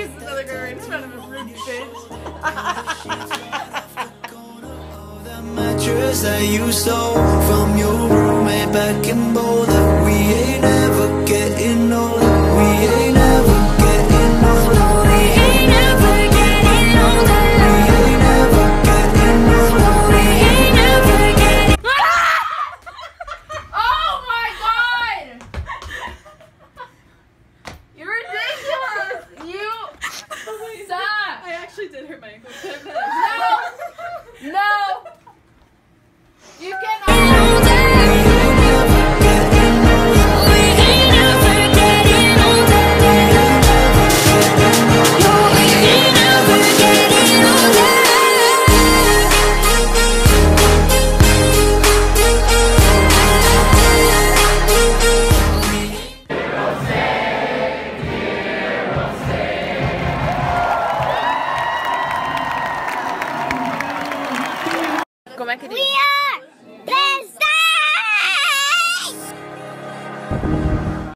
Kissed another girl in front of a rude bitch. Mattress that you stole from your roommate back in Boulder. We ain't ever getting older. Actually did hurt my ankle. No! No! Com'è che We are